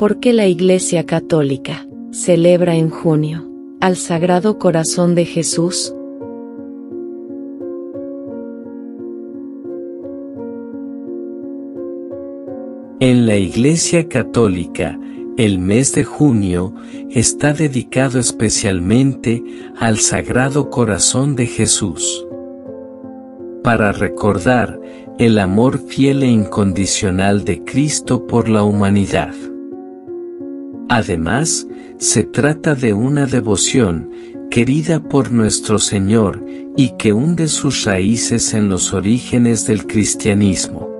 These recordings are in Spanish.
¿Por qué la Iglesia Católica celebra en junio al Sagrado Corazón de Jesús? En la Iglesia Católica, el mes de junio está dedicado especialmente al Sagrado Corazón de Jesús. Para recordar el amor fiel e incondicional de Cristo por la humanidad. Además, se trata de una devoción querida por nuestro Señor y que hunde sus raíces en los orígenes del cristianismo.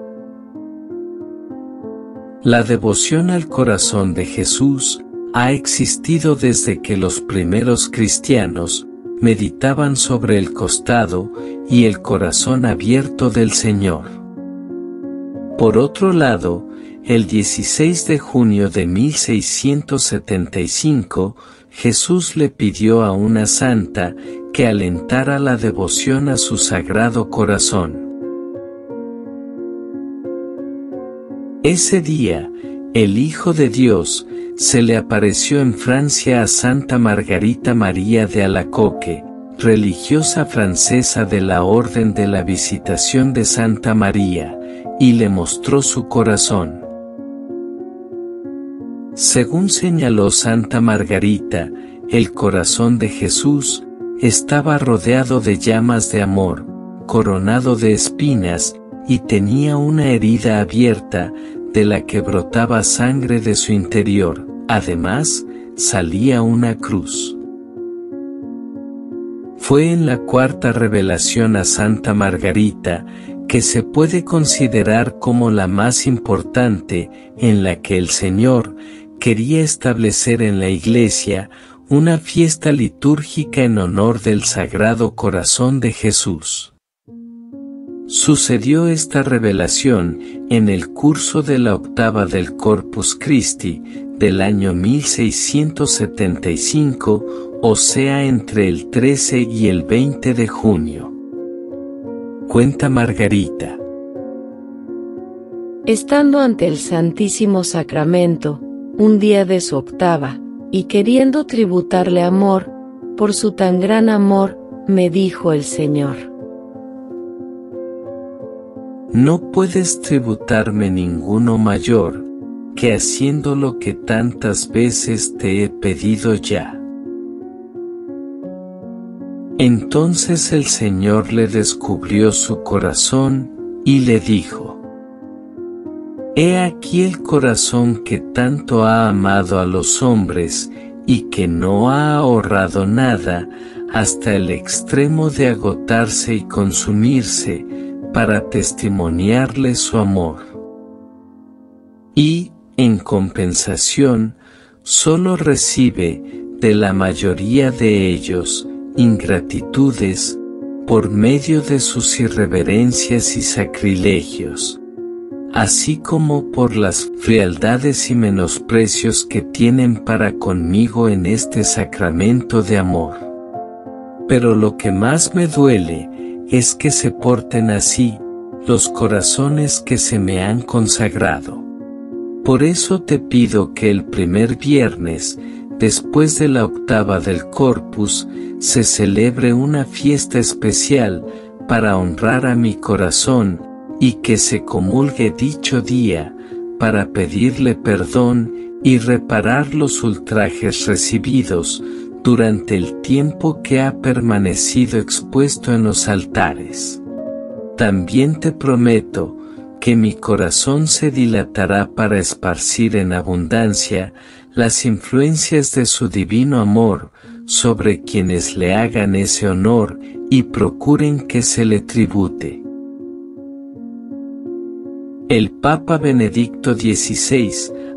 La devoción al corazón de Jesús ha existido desde que los primeros cristianos meditaban sobre el costado y el corazón abierto del Señor. Por otro lado, el 16 de junio de 1675, Jesús le pidió a una santa que alentara la devoción a su sagrado corazón. Ese día, el Hijo de Dios, se le apareció en Francia a Santa Margarita María de Alacoque, religiosa francesa de la Orden de la Visitación de Santa María, y le mostró su corazón. Según señaló Santa Margarita, el corazón de Jesús estaba rodeado de llamas de amor, coronado de espinas, y tenía una herida abierta, de la que brotaba sangre de su interior, además, salía una cruz. Fue en la cuarta revelación a Santa Margarita, que se puede considerar como la más importante, en la que el Señor quería establecer en la Iglesia una fiesta litúrgica en honor del Sagrado Corazón de Jesús. Sucedió esta revelación en el curso de la octava del Corpus Christi del año 1675, o sea entre el 13 y el 20 de junio. Cuenta Margarita. Estando ante el Santísimo Sacramento, un día de su octava, y queriendo tributarle amor, por su tan gran amor, me dijo el Señor no puedes tributarme ninguno mayor, que haciendo lo que tantas veces te he pedido ya. Entonces el Señor le descubrió su corazón, y le dijo, He aquí el corazón que tanto ha amado a los hombres, y que no ha ahorrado nada, hasta el extremo de agotarse y consumirse, para testimoniarle su amor. Y, en compensación, solo recibe, de la mayoría de ellos, ingratitudes, por medio de sus irreverencias y sacrilegios, así como por las frialdades y menosprecios que tienen para conmigo en este sacramento de amor. Pero lo que más me duele, es que se porten así, los corazones que se me han consagrado. Por eso te pido que el primer viernes, después de la octava del Corpus, se celebre una fiesta especial para honrar a mi corazón, y que se comulgue dicho día, para pedirle perdón y reparar los ultrajes recibidos, durante el tiempo que ha permanecido expuesto en los altares. También te prometo, que mi corazón se dilatará para esparcir en abundancia las influencias de su divino amor sobre quienes le hagan ese honor y procuren que se le tribute. El Papa Benedicto XVI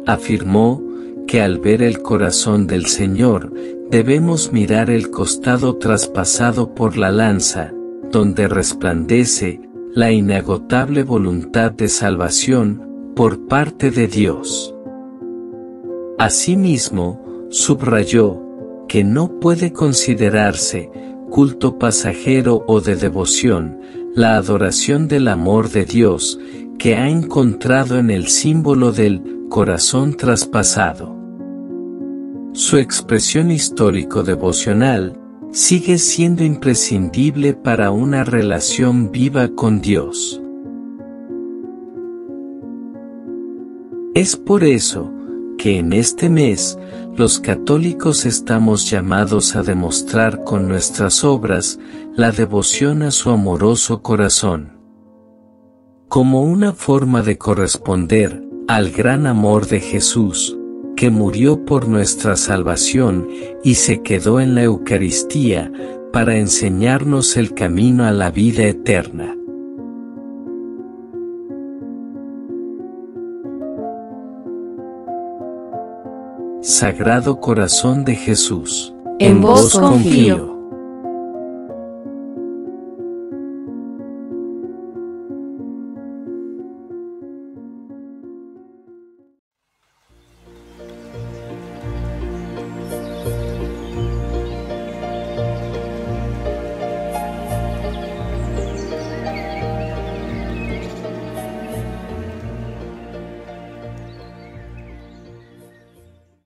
afirmó que al ver el corazón del Señor, debemos mirar el costado traspasado por la lanza, donde resplandece la inagotable voluntad de salvación por parte de Dios. Asimismo, subrayó que no puede considerarse culto pasajero o de devoción, la adoración del amor de Dios, que ha encontrado en el símbolo del corazón traspasado. Su expresión histórico-devocional sigue siendo imprescindible para una relación viva con Dios. Es por eso que en este mes los católicos estamos llamados a demostrar con nuestras obras la devoción a su amoroso corazón. Como una forma de corresponder al gran amor de Jesús, que murió por nuestra salvación y se quedó en la Eucaristía para enseñarnos el camino a la vida eterna. Sagrado Corazón de Jesús, en vos confío.